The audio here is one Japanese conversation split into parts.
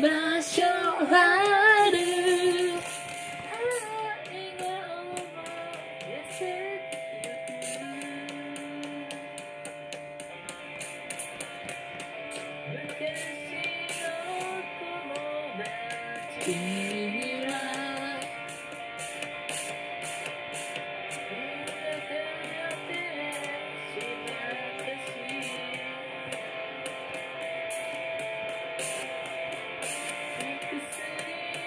場所ある昔の友達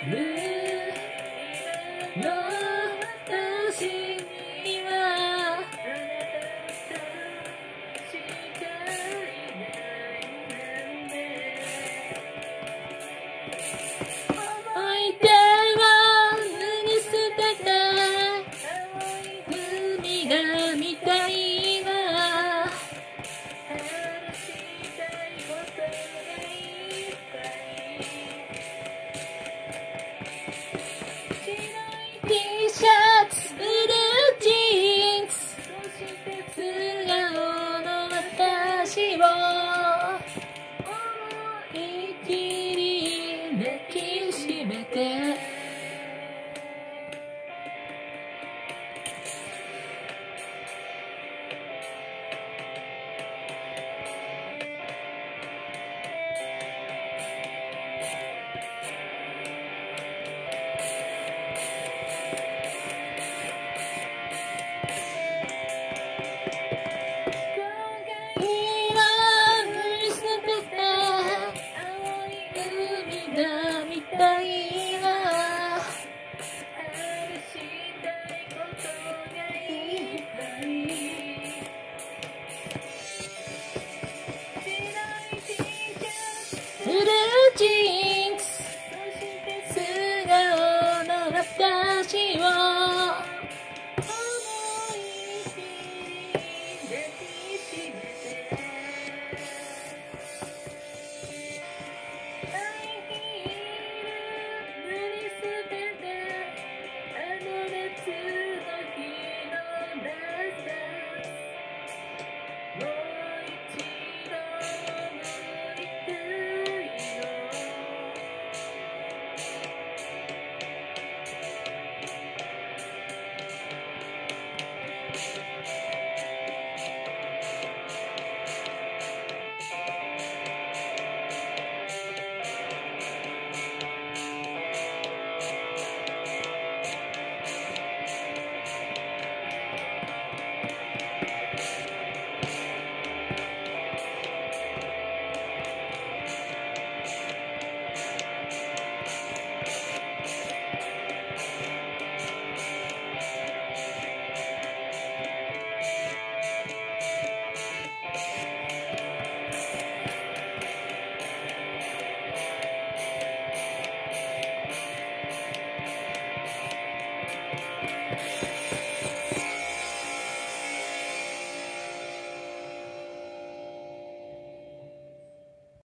More 私を思い切り抱きしめて。